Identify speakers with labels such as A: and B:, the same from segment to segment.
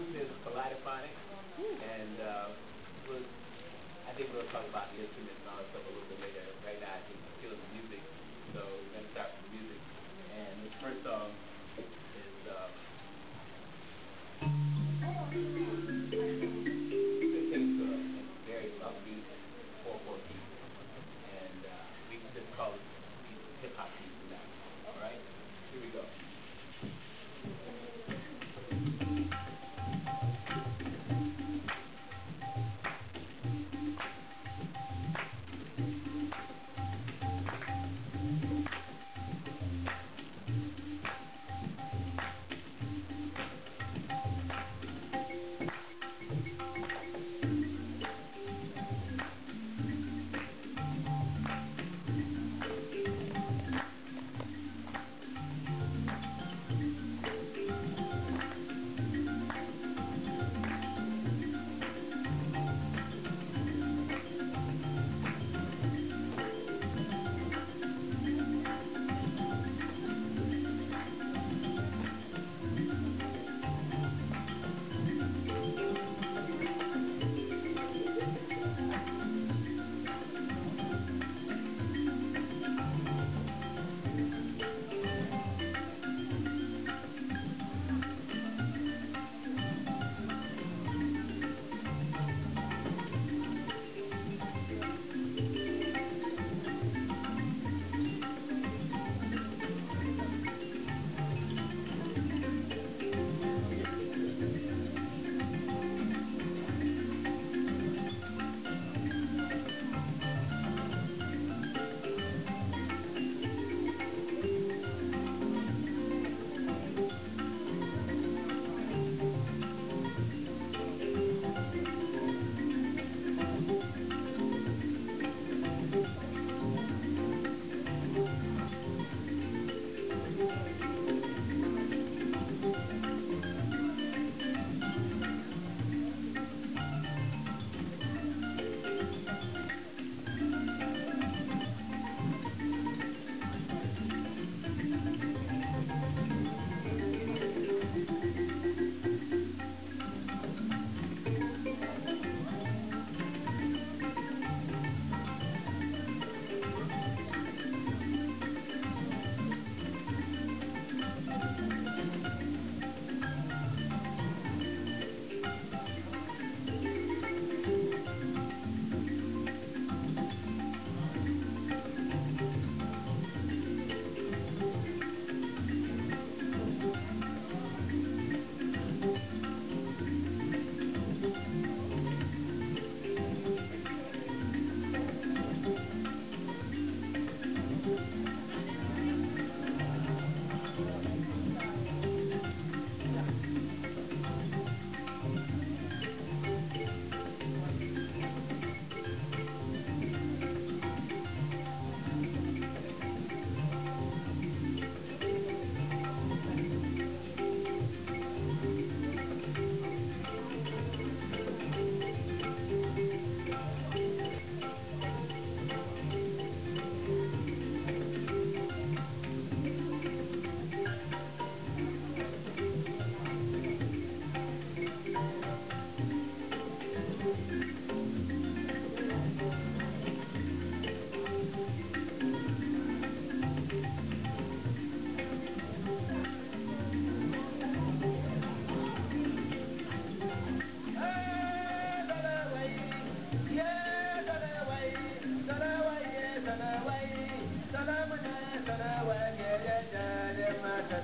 A: group is Kaleidhaphonic, and uh, we'll, I think we'll talk about the instruments and all that stuff a little bit later. Right now, I think feel the music, so we're going to start with the music. And this first song is uh,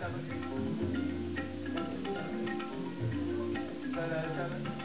A: Thank you.